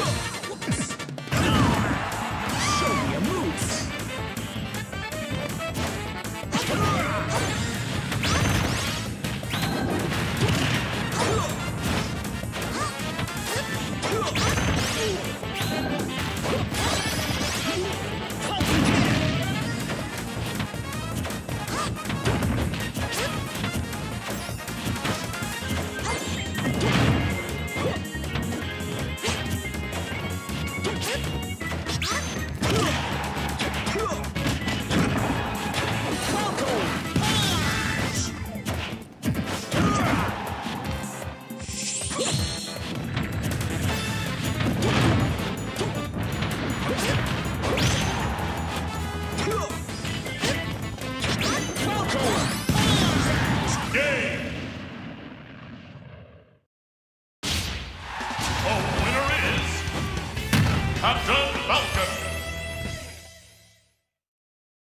Whoa! Game! The winner is Captain Falcon!